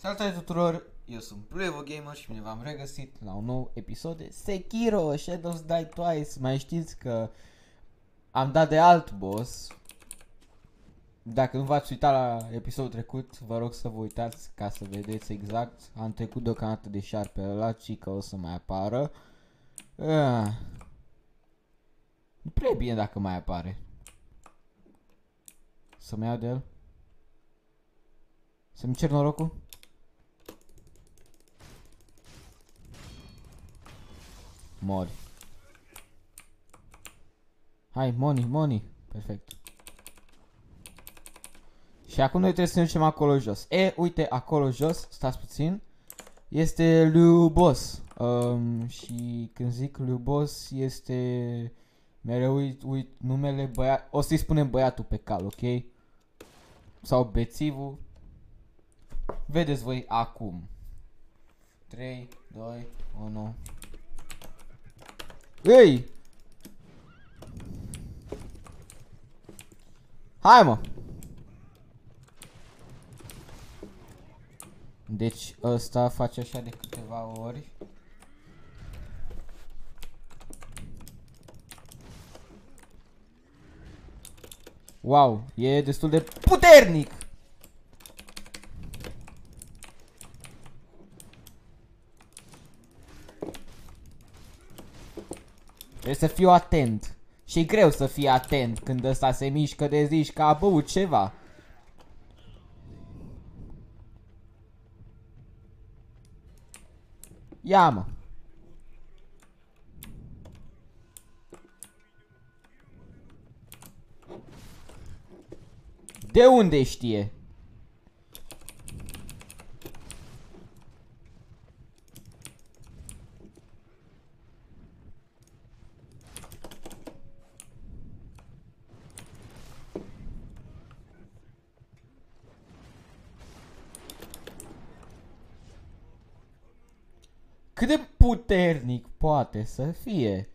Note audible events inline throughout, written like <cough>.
Salutare tuturor, eu sunt Plevo Gamer și bine v-am regăsit la un nou episod de Sekiro Shadows Die Twice. Mai știți că am dat de alt boss. Dacă nu v-ați uitat la episodul trecut, vă rog să vă uitați ca să vedeți exact. Am trecut deocamdată de șarpe ăla, ci că o să mai apară. Ah. Nu prea e bine dacă mai apare. Să-mi iau de el? Să-mi cer norocul? Mori. Hai, money, money. Perfect. Și acum noi trebuie să ne ducem acolo jos. E, uite, acolo jos, stați puțin, este lui Boss. Um, și când zic lui Boss este... Mereu uit, uit numele băiat... O să-i spunem băiatul pe cal, ok? Sau bețivul. Vedeți voi acum. 3, 2, 1... Ei! Hai mă! Deci ăsta face așa de câteva ori. Wow, e destul de puternic! Trebuie să fiu atent. Și e greu să fii atent când ăsta se mișcă de zici că a băut ceva. Ia mă. De unde știe? Cât de puternic poate să fie?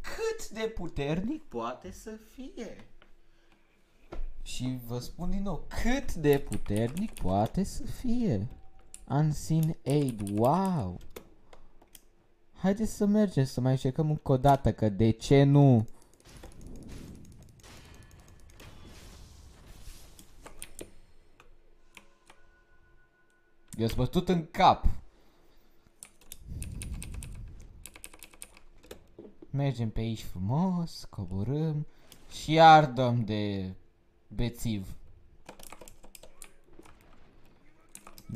Cât de puternic poate să fie? Și vă spun din nou, cât de puternic poate să fie? Unseen Aid, wow! Haideți să mergem să mai încercăm încă o dată, că de ce nu? I-a bătut în cap. Mergem pe aici frumos, coborâm și iar dăm de bețiv.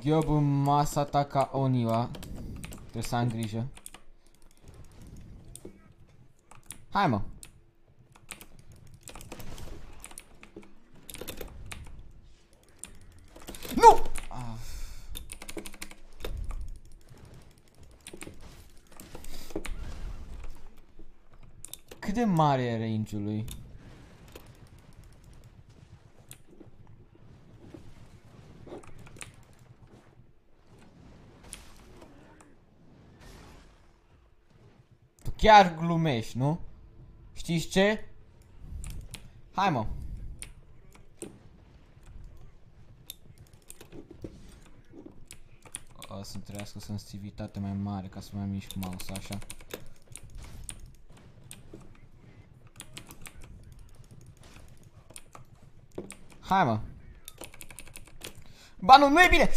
Gyobu Masataka Oniwa. Trebuie să am grijă. Hai mă! Nu! Ah. Cât de mare e range-ul lui? Tu chiar glumești, nu? Știți ce? Hai mă! O să-mi trebuiască sensibilitate mai mare ca să mai mișc mouse așa. Hai mă. Ba nu, nu e bine!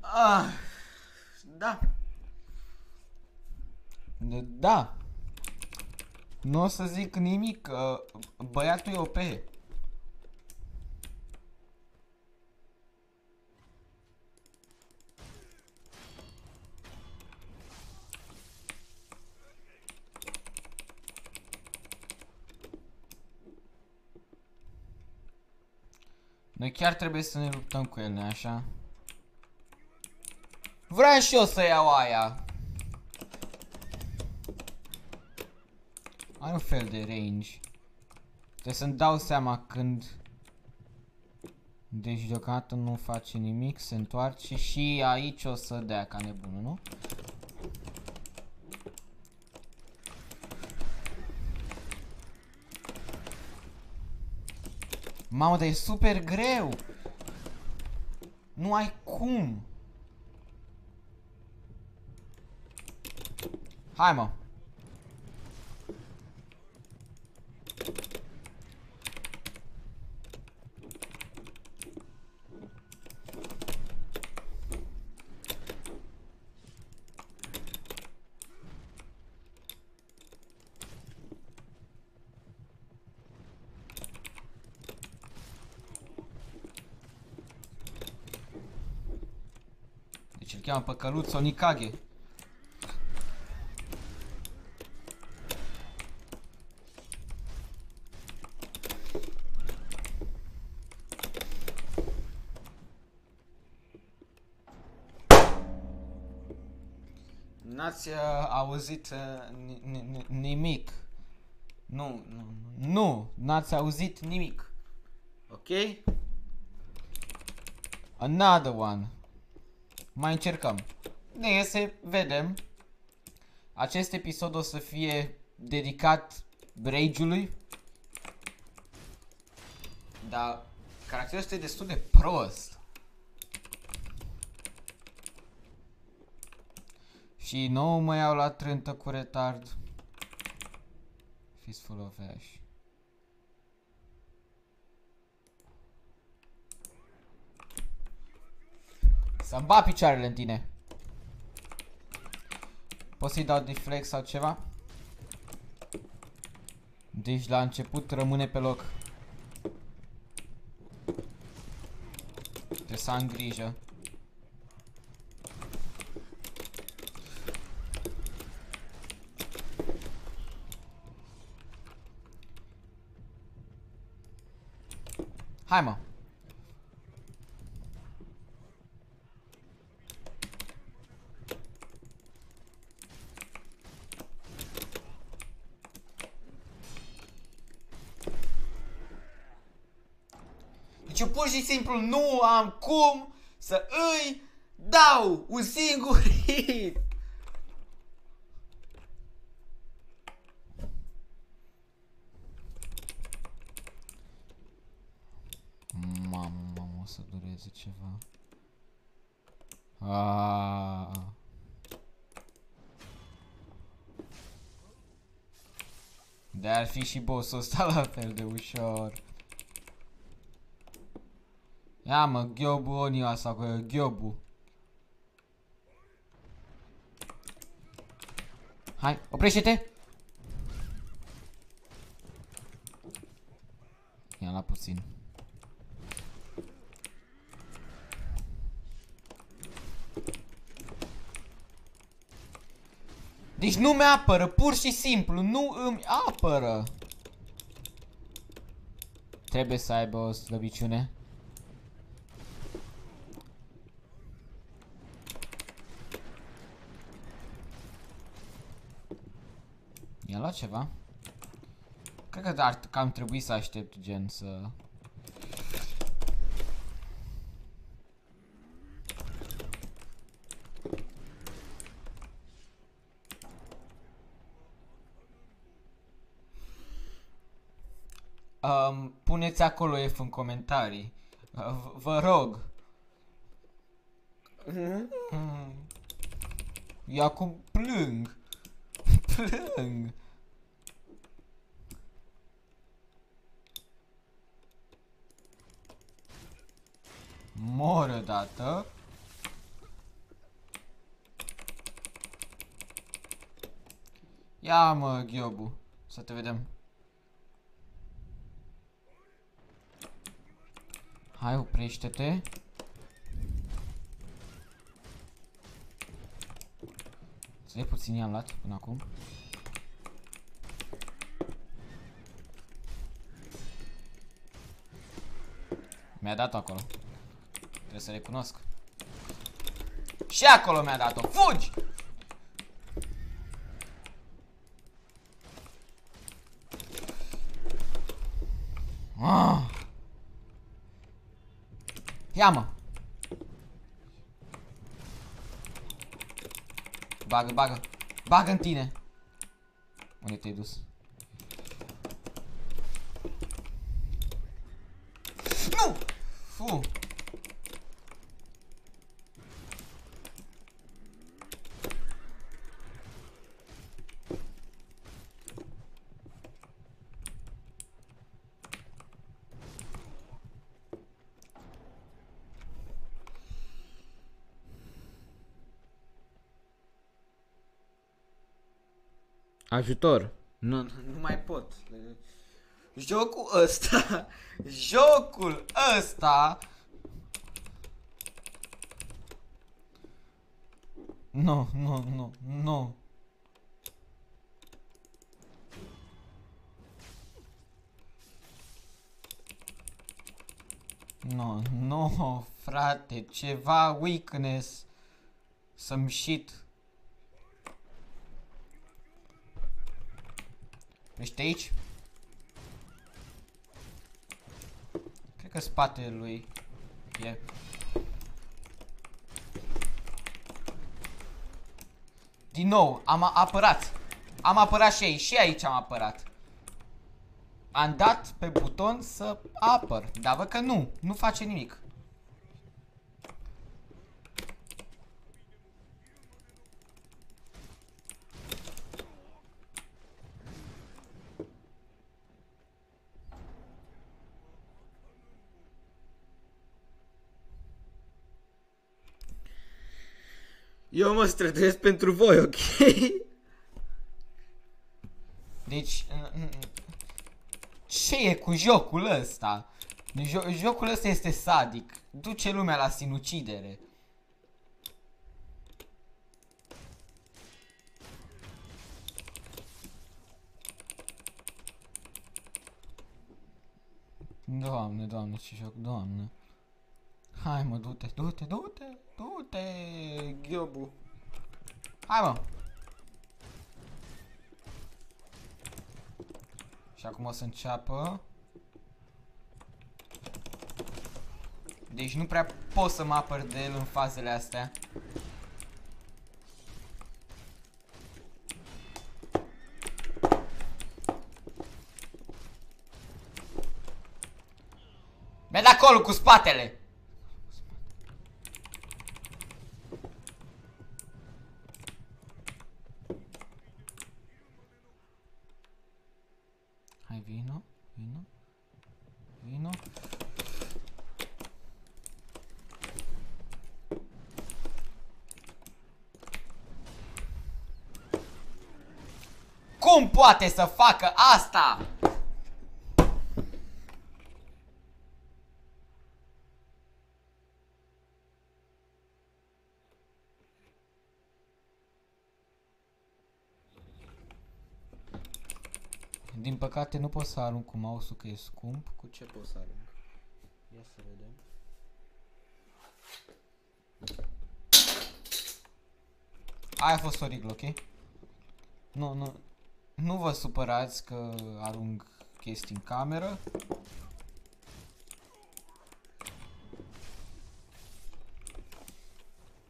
Ah, da. Da. Nu o să zic nimic, că băiatul e OP. Noi chiar trebuie să ne luptăm cu el, nu așa? Vreau și eu să iau aia. Are un fel de range. Trebuie să-mi dau seama când... Deci deocamdată nu face nimic, se întoarce și aici o să dea ca nebună, nu? Mamă, dar e super greu! Nu ai cum! Hai mă! Deci îl cheamă pe căluț Onikage. N-ați uh, auzit uh, ni- ni- ni- nimic. Nu, nu, nu, nu, n-ați auzit nimic. Ok? Another one. Mai încercăm. Ne iese, vedem. Acest episod o să fie dedicat Rage-ului. Dar caracterul este destul de prost. Și nou mă iau la trântă cu retard. Fistful of Ash. Să-mi bat picioarele în tine. Pot să-i dau deflex sau ceva? Deci la început rămâne pe loc. Trebuie să am grijă. Hai mă. Deci eu pur și simplu nu am cum să îi dau un singur <laughs> hit. Mamă, mamă, o să dureze ceva. Aaaa. De ar fi și bossul ăsta la fel de ușor. Ia mă, Gyobu Onio sau cu Gyobu. Hai, oprește-te! Ia la puțin. Deci nu mi apără, pur și simplu, nu îmi apără. Trebuie să aibă o slăbiciune. Luat ceva? Cred că ar cam trebui să aștept gen să... Um, puneți acolo F în comentarii. Uh, v- vă rog. Mm. Eu acum plâng. <laughs> plâng. Mor odată. Ia mă, Ghiobu. Să te vedem. Hai, oprește-te. Să puțin i-am luat până acum. Mi-a dat acolo. Trebuie să recunosc. Și acolo mi-a dat-o. Fugi! Ah. Ia mă! Bagă, bagă. Bagă în tine. Unde te-ai dus? Nu! Fu! Ajutor. Nu, nu mai pot. Jocul ăsta, <laughs> jocul ăsta Nu, nu, nu, nu. Nu, nu, frate, ceva weakness. Some shit. Ești aici? Cred că spatele lui e... Din nou, am apărat. Am apărat și aici. Și aici am apărat. Am dat pe buton să apăr. Dar văd că nu. Nu face nimic. Eu mă străduiesc pentru voi, ok? Deci, ce e cu jocul ăsta? Jo jocul ăsta este sadic. Duce lumea la sinucidere. Doamne, doamne, ce joc, doamne. Hai mă, du-te, du-te, du-te, du-te, Ghiobu. Hai mă. Și acum o să înceapă. Deci nu prea pot să mă apăr de el în fazele astea. Merg acolo cu spatele! Cum poate să facă asta? Din păcate nu pot să arunc cu mouse-ul că e scump. Cu ce pot să arunc? Ia să vedem. Aia a fost oribil, ok? Nu, nu, nu vă supărați că arunc chestii în cameră.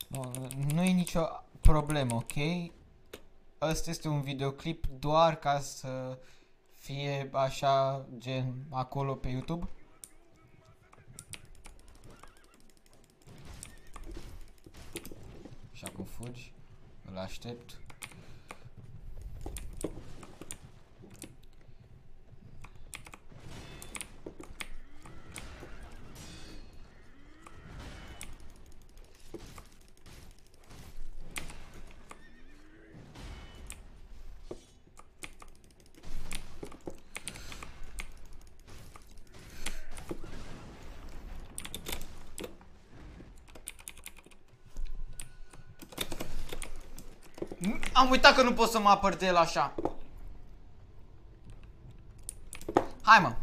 Nu, nu e nicio problemă, ok? Asta este un videoclip doar ca să fie așa gen acolo pe YouTube. Și acum fugi, îl aștept. Am uitat că nu pot să mă apăr de el așa. Hai mă.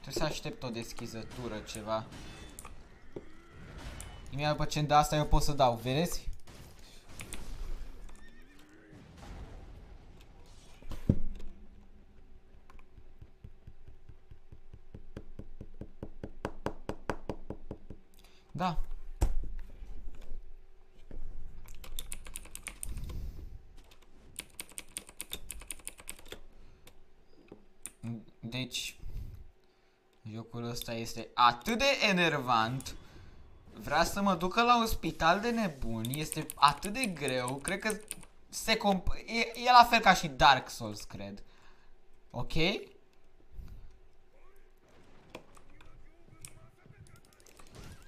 Trebuie să aștept o deschizătură, ceva. Imediat după ce îmi dă asta eu pot să dau, vedeți? Da. Deci, jocul ăsta este atât de enervant. Vrea să mă ducă la un spital de nebuni. Este atât de greu. Cred că se comp e, e la fel ca și Dark Souls, cred. Ok?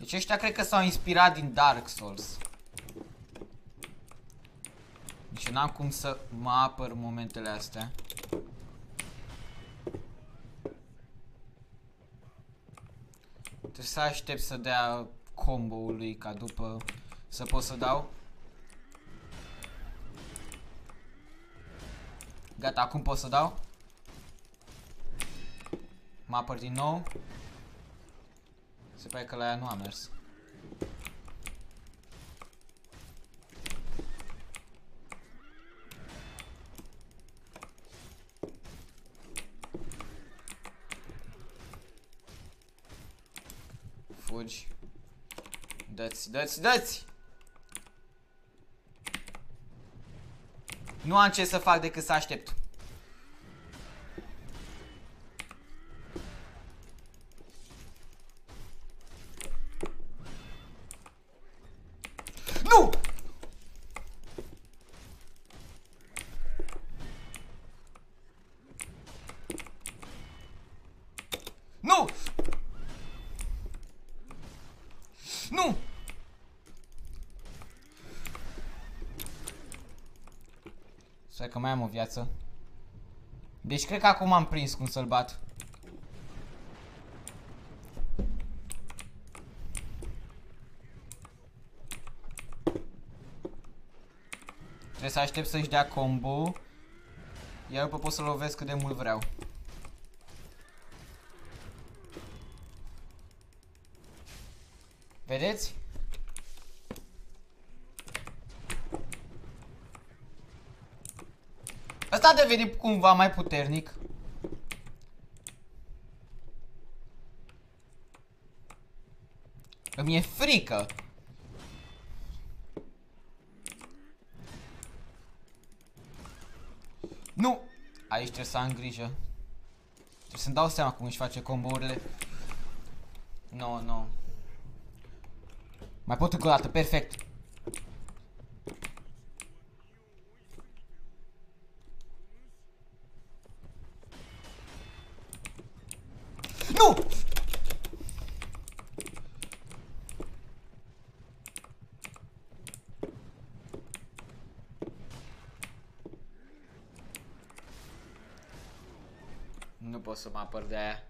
Deci ăștia cred că s-au inspirat din Dark Souls. Deci n-am cum să mă apăr momentele astea. Trebuie să aștept să dea combo-ului ca după să pot să dau. Gata, acum pot să dau. Mă apăr din nou. Se pare că la ea nu a mers. Fugi. Dă-ți, dă-ți, dă-ți! Nu am ce să fac decât să aștept. Nu! Nu! Nu! Stai că mai am o viață. Deci cred că acum am prins cum să-l bat. Trebuie să aștept să-și dea combo. Iar după pot să lovesc cât de mult vreau. Vedeți? Ăsta a devenit cumva mai puternic. Îmi e frică. Nu! Aici trebuie să am grijă. Trebuie să-mi dau seama cum își face combo-urile. Nu, no, nu. No. Mai pot încă o dată, perfect. Nu! Nu pot să mă apăr de aia.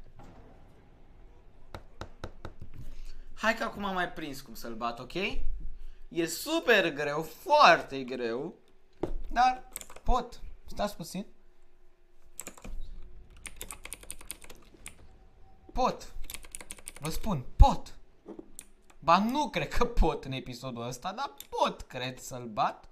Hai că acum am mai prins cum să-l bat, ok? E super greu, foarte greu. Dar pot. Stați puțin. Pot. Vă spun, pot. Ba nu cred că pot în episodul ăsta, dar pot, cred, să-l bat.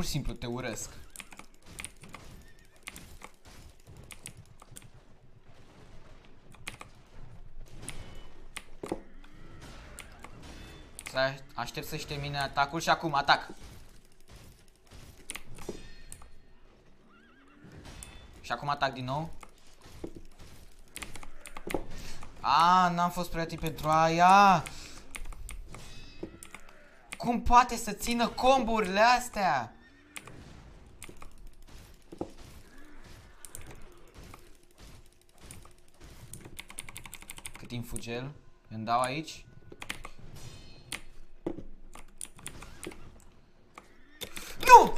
Pur și simplu te urăsc. Să aștept să-și termine atacul și acum atac. Și acum atac din nou. A, n-am fost pregătit pentru aia. Cum poate să țină comburile astea? El? Îmi dau aici. Nu!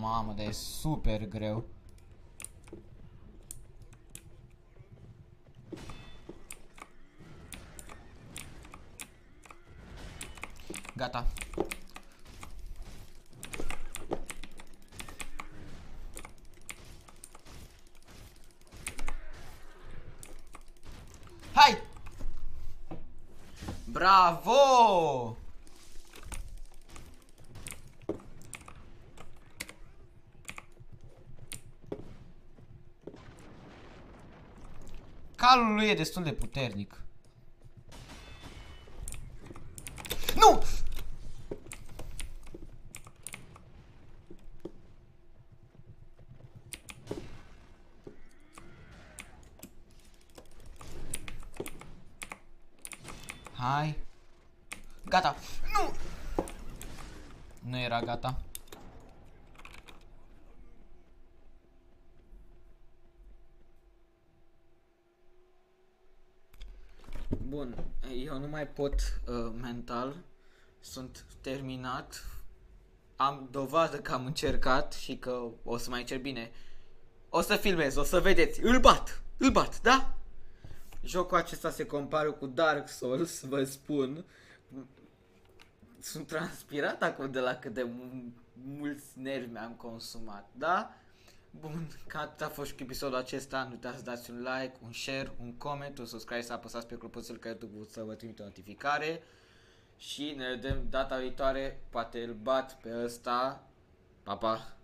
Mamă, dar e super greu. Bravo! Calul lui e destul de puternic. Nu! Hai. Gata. Nu! Nu era gata. Bun, eu nu mai pot uh, mental. Sunt terminat. Am dovadă că am încercat și că o să mai cer bine. O să filmez, o să vedeți. Îl bat! Îl bat, da? Jocul acesta se compară cu Dark Souls, vă spun. Sunt transpirat acum de la cât de mulți nervi am consumat, da? Bun, ca atât a fost și cu episodul acesta, nu uitați să dați un like, un share, un comment, un subscribe, să apăsați pe clopoțel ca YouTube să vă trimite o notificare. Și ne vedem data viitoare, poate îl bat pe ăsta. Pa, pa!